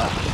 Ugh.